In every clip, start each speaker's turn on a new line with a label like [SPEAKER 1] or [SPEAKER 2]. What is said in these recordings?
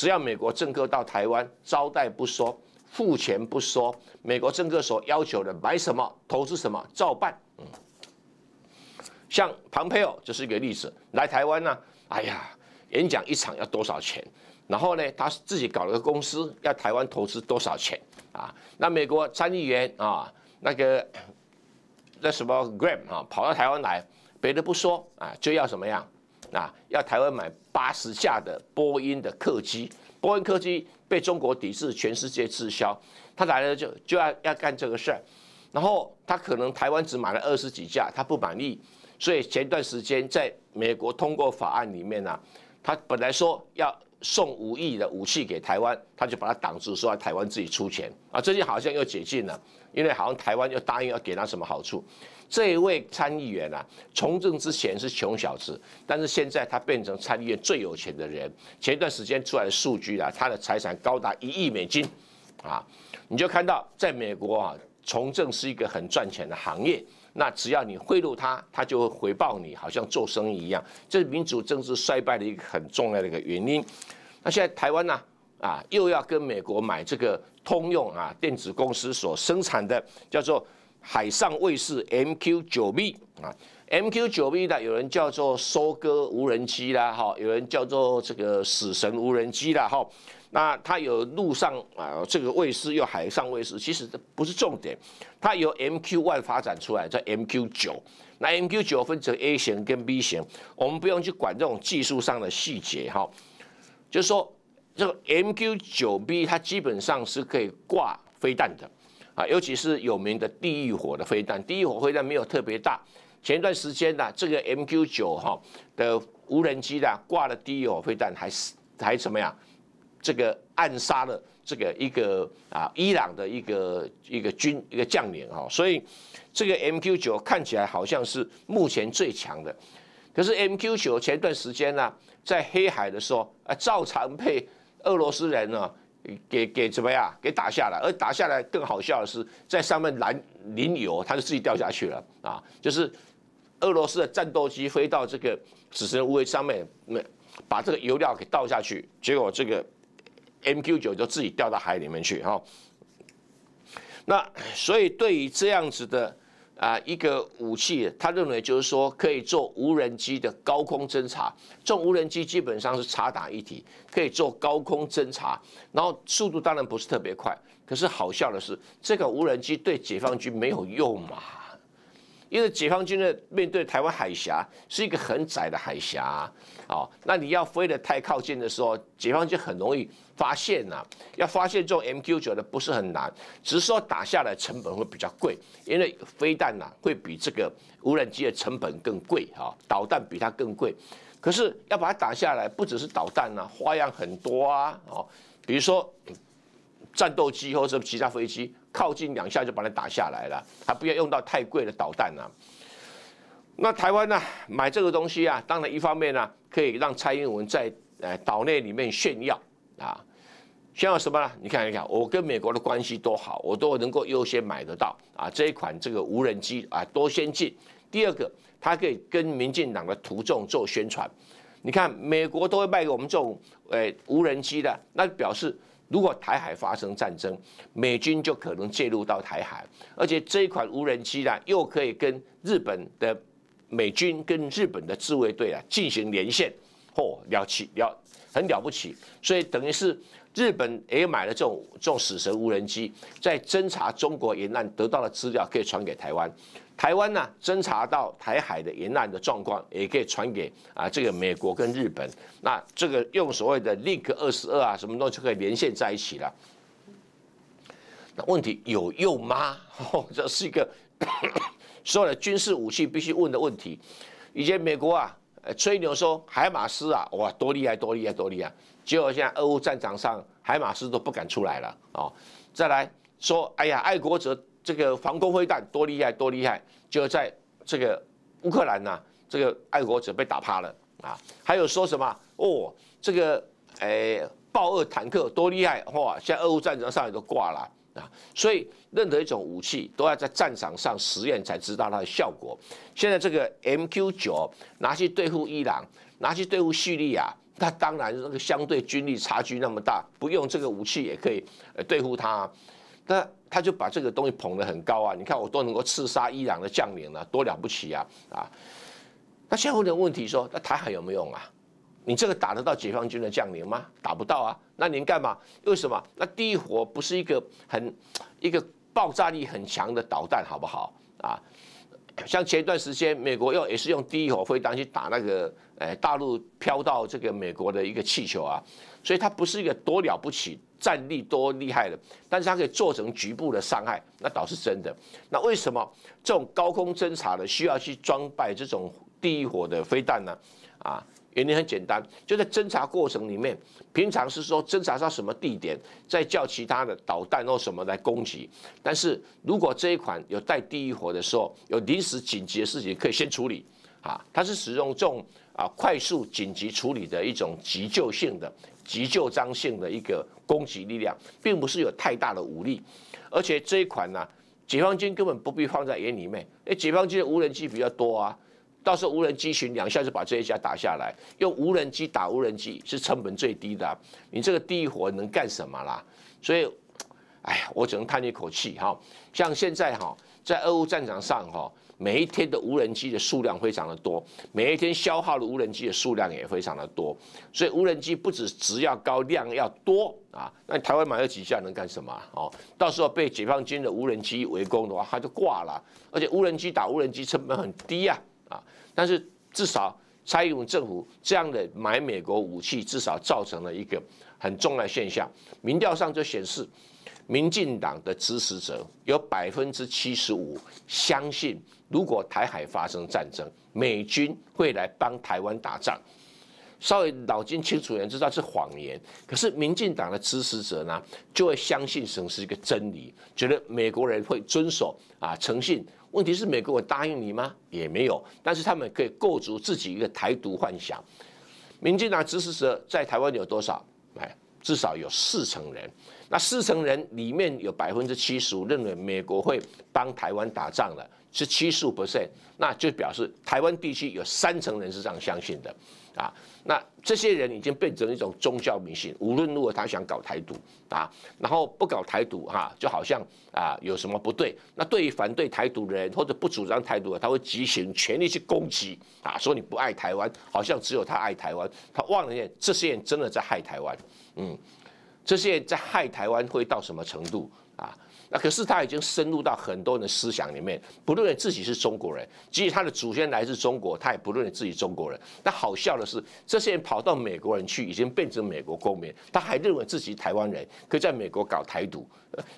[SPEAKER 1] 只要美国政客到台湾招待不说，付钱不说，美国政客所要求的买什么投资什么照办。嗯，像庞培奥就是一个例子，来台湾呢，哎呀，演讲一场要多少钱？然后呢，他自己搞了个公司，要台湾投资多少钱啊？那美国参议员啊，那个那什么 Graham 啊，跑到台湾来，别的不说啊，就要什么样啊？要台湾买八十架的波音的客机，波音客机被中国抵制，全世界滞销，他来了就就要要干这个事儿。然后他可能台湾只买了二十几架，他不满意，所以前段时间在美国通过法案里面呢，他本来说要。送五亿的武器给台湾，他就把它挡住，说台湾自己出钱啊。最近好像又解禁了，因为好像台湾又答应要给他什么好处。这一位参议员啊，从政之前是穷小子，但是现在他变成参议院最有钱的人。前一段时间出来的数据啊，他的财产高达一亿美金啊，你就看到在美国啊，从政是一个很赚钱的行业。那只要你贿赂他，他就会回报你，好像做生意一样。这是民主政治衰败的一个很重要的一个原因。那现在台湾呢，啊，又要跟美国买这个通用啊电子公司所生产的叫做海上卫士 MQ 九 B 啊，MQ 九 B 的有人叫做收割无人机啦，哈，有人叫做这个死神无人机啦，哈。那它有陆上啊，这个卫士，有海上卫士，其实这不是重点。它由 MQ One 发展出来，叫 MQ 九。那 MQ 九分成 A 型跟 B 型，我们不用去管这种技术上的细节哈。就是说，这个 MQ 九 B 它基本上是可以挂飞弹的啊，尤其是有名的地狱火的飞弹。地狱火飞弹没有特别大。前段时间呢，这个 MQ 九哈的无人机呢挂了地狱火飞弹，还是还怎么样？这个暗杀了这个一个啊伊朗的一个一个军一个将领哈，所以这个 MQ 九看起来好像是目前最强的，可是 MQ 九前段时间呢，在黑海的时候啊，照常被俄罗斯人呢给给怎么样给打下来，而打下来更好笑的是，在上面拦淋油，他就自己掉下去了啊，就是俄罗斯的战斗机飞到这个死神无畏上面，把这个油料给倒下去，结果这个。MQ 九就自己掉到海里面去哈，那所以对于这样子的啊一个武器，他认为就是说可以做无人机的高空侦察，这种无人机基本上是察打一体，可以做高空侦察，然后速度当然不是特别快，可是好笑的是，这个无人机对解放军没有用嘛。因为解放军呢，面对台湾海峡是一个很窄的海峡，哦，那你要飞得太靠近的时候，解放军很容易发现呐。要发现这种 MQ 九的不是很难，只是说打下来成本会比较贵，因为飞弹呐会比这个无人机的成本更贵哈，导弹比它更贵。可是要把它打下来，不只是导弹呐，花样很多啊，哦，比如说战斗机或者其他飞机。靠近两下就把它打下来了，还不要用到太贵的导弹呢。那台湾呢，买这个东西啊，当然一方面呢，可以让蔡英文在呃岛内里面炫耀啊，炫耀什么呢？你看一看，我跟美国的关系多好，我都能够优先买得到啊这一款这个无人机啊多先进。第二个，它可以跟民进党的徒众做宣传。你看，美国都会卖给我们这种呃无人机的，那表示。如果台海发生战争，美军就可能介入到台海，而且这一款无人机呢，又可以跟日本的美军跟日本的自卫队啊进行连线，嚯，了起了很了不起，所以等于是日本也买了这种这种死神无人机，在侦查中国沿岸得到的资料可以传给台湾。台湾呢，侦查到台海的沿岸的状况，也可以传给啊这个美国跟日本。那这个用所谓的 Link 二十二啊，什么东西就可以连线在一起了。那问题有用吗？这是一个所有的军事武器必须问的问题。以前美国啊，吹牛说海马斯啊，哇，多厉害，多厉害，多厉害。结果现在俄乌战场上，海马斯都不敢出来了啊。再来说，哎呀，爱国者。这个防空飞弹多厉害，多厉害！就在这个乌克兰呐，这个爱国者被打趴了啊！还有说什么哦，这个诶，豹二坦克多厉害哇！现在俄乌战争上也都挂了啊！所以任何一种武器都要在战场上实验才知道它的效果。现在这个 MQ 九拿去对付伊朗，拿去对付叙利亚，那当然那个相对军力差距那么大，不用这个武器也可以对付他。那他就把这个东西捧得很高啊！你看我都能够刺杀伊朗的将领了，多了不起啊！啊，那现在问的问题说，那台海有没有用啊？你这个打得到解放军的将领吗？打不到啊！那您干嘛？为什么？那第一火不是一个很一个爆炸力很强的导弹，好不好啊？像前一段时间，美国用也是用第一火飞弹去打那个，诶，大陆飘到这个美国的一个气球啊，所以它不是一个多了不起、战力多厉害的，但是它可以做成局部的伤害，那倒是真的。那为什么这种高空侦察的需要去装备这种地狱火的飞弹呢？啊？原因很简单，就在侦查过程里面，平常是说侦查到什么地点，再叫其他的导弹或什么来攻击。但是如果这一款有带地狱火的时候，有临时紧急的事情可以先处理啊，它是使用这种啊快速紧急处理的一种急救性的、急救张性的一个攻击力量，并不是有太大的武力。而且这一款呢，解放军根本不必放在眼里面，因为解放军的无人机比较多啊。到时候无人机群两下就把这一家打下来，用无人机打无人机是成本最低的。你这个第一火能干什么啦？所以，哎呀，我只能叹一口气哈。像现在哈，在俄乌战场上哈，每一天的无人机的数量非常的多，每一天消耗的无人机的数量也非常的多。所以无人机不止值要高，量要多啊。那台湾买了几架能干什么？哦，到时候被解放军的无人机围攻的话，它就挂了。而且无人机打无人机成本很低呀。啊！但是至少蔡英文政府这样的买美国武器，至少造成了一个很重要的现象。民调上就显示，民进党的支持者有百分之七十五相信，如果台海发生战争，美军会来帮台湾打仗。稍微脑筋清楚的人知道是谎言，可是民进党的支持者呢，就会相信成是一个真理，觉得美国人会遵守啊诚信。问题是美国会答应你吗？也没有。但是他们可以构筑自己一个台独幻想。民进党支持者在台湾有多少？哎，至少有四成人。那四成人里面有百分之七十五认为美国会帮台湾打仗的，是七十五 percent，那就表示台湾地区有三成人是这样相信的。啊，那这些人已经变成一种宗教迷信。无论如何，他想搞台独啊，然后不搞台独哈，就好像啊有什么不对。那对于反对台独的人或者不主张台独的，他会集行全力去攻击啊，说你不爱台湾，好像只有他爱台湾。他忘了这些人真的在害台湾。嗯，这些人在害台湾会到什么程度啊？那可是他已经深入到很多人的思想里面，不论自己是中国人，即使他的祖先来自中国，他也不认自己中国人。但好笑的是，这些人跑到美国人去，已经变成美国公民，他还认为自己台湾人，可以在美国搞台独。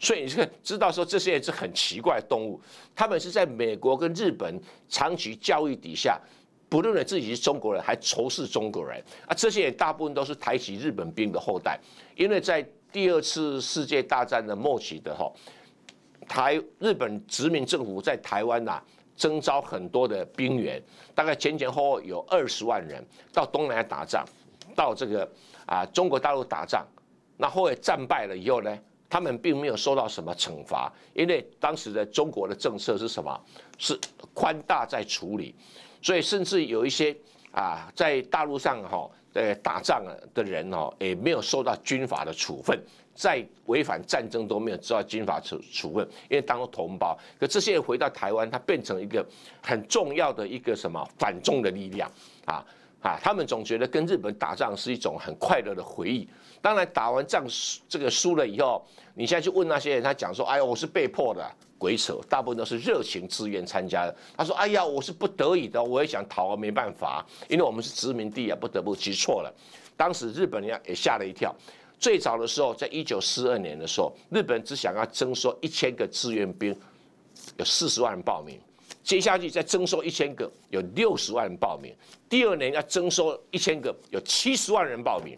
[SPEAKER 1] 所以你这个知道说，这些人是很奇怪的动物，他们是在美国跟日本长期教育底下，不认为自己是中国人，还仇视中国人。啊，这些人大部分都是台籍日本兵的后代，因为在第二次世界大战的末期的哈。台日本殖民政府在台湾呐征召很多的兵员，大概前前后后有二十万人到东南亚打仗，到这个啊中国大陆打仗，那后来战败了以后呢，他们并没有受到什么惩罚，因为当时的中国的政策是什么？是宽大在处理，所以甚至有一些啊在大陆上哈呃打仗的人哦，也没有受到军法的处分。在违反战争都没有受到军法处处分，因为当同胞。可这些人回到台湾，他变成一个很重要的一个什么反中的力量啊啊！他们总觉得跟日本打仗是一种很快乐的回忆。当然打完仗这个输了以后，你现在去问那些人，他讲说：“哎呀，我是被迫的，鬼扯！大部分都是热情自愿参加的。”他说：“哎呀，我是不得已的，我也想逃，没办法，因为我们是殖民地啊，不得不。”其实错了，当时日本人也吓了一跳。最早的时候，在一九四二年的时候，日本只想要征收一千个志愿兵，有四十万人报名。接下去再征收一千个，有六十万人报名。第二年要征收一千个，有七十万人报名。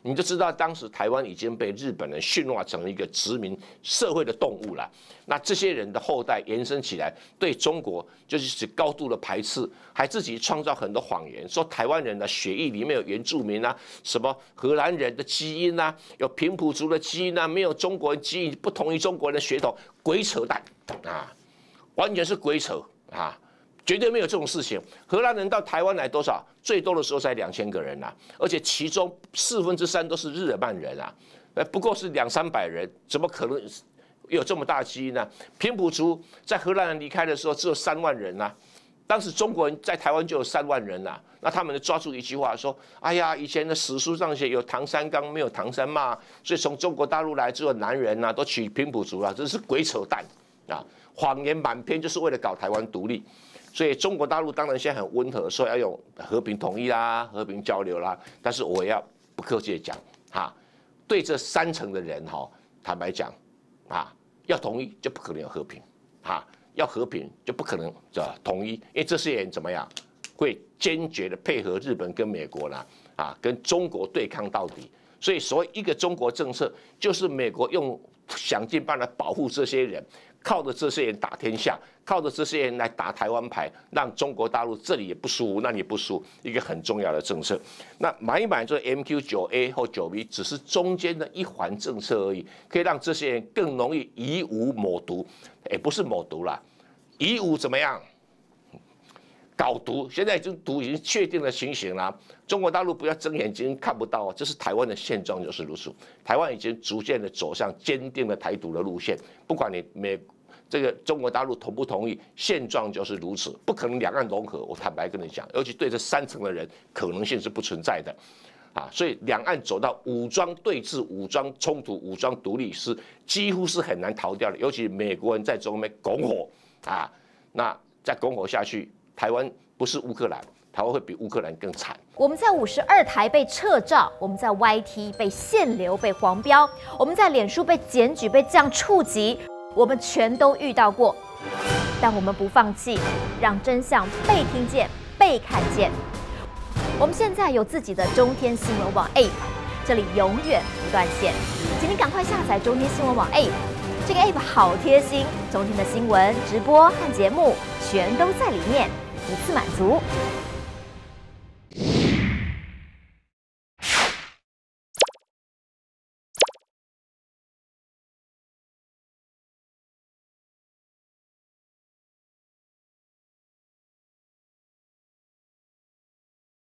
[SPEAKER 1] 你就知道，当时台湾已经被日本人驯化成一个殖民社会的动物了。那这些人的后代延伸起来，对中国就是高度的排斥，还自己创造很多谎言，说台湾人的血液里面有原住民啊，什么荷兰人的基因啊，有平埔族的基因啊，没有中国人基因，不同于中国人的血统，鬼扯淡啊，完全是鬼扯啊！绝对没有这种事情。荷兰人到台湾来多少？最多的时候才两千个人呐，而且其中四分之三都是日耳曼人啊，呃，不过是两三百人，怎么可能有这么大基因呢？平埔族在荷兰人离开的时候只有三万人呐，当时中国人在台湾就有三万人呐，那他们抓住一句话说：“哎呀，以前的史书上写有唐三纲，没有唐三骂，所以从中国大陆来只有男人呐，都娶平埔族了，这是鬼扯淡啊，谎言满篇，就是为了搞台湾独立。”所以中国大陆当然现在很温和，说要用和平统一啦、和平交流啦。但是我要不客气的讲，哈，对这三层的人哈，坦白讲，啊，要统一就不可能有和平，哈，要和平就不可能这统一，因为这些人怎么样，会坚决的配合日本跟美国呢，啊，跟中国对抗到底。所以所谓一个中国政策，就是美国用想尽办法保护这些人。靠着这些人打天下，靠着这些人来打台湾牌，让中国大陆这里也不输，那里也不输，一个很重要的政策。那买一买这 MQ 九 A 或九 B，只是中间的一环政策而已，可以让这些人更容易以武抹独，哎，不是抹毒啦，以武怎么样？搞毒，现在已经毒已经确定了情形了。中国大陆不要睁眼睛看不到，这是台湾的现状就是如此。台湾已经逐渐的走向坚定的台独的路线，不管你美这个中国大陆同不同意，现状就是如此，不可能两岸融合。我坦白跟你讲，尤其对这三层的人，可能性是不存在的啊。所以两岸走到武装对峙、武装冲突、武装独立是几乎是很难逃掉的。尤其美国人在中美拱火啊，那再拱火下去。台湾不是乌克兰，台湾会比乌克兰更惨。
[SPEAKER 2] 我们在五十二台被撤照，我们在 YT 被限流、被黄标，我们在脸书被检举、被这样触及，我们全都遇到过。但我们不放弃，让真相被听见、被看见。我们现在有自己的中天新闻网 App，这里永远不断线，请你赶快下载中天新闻网 App。这个 App 好贴心，中天的新闻直播和节目全都在里面。一次满足。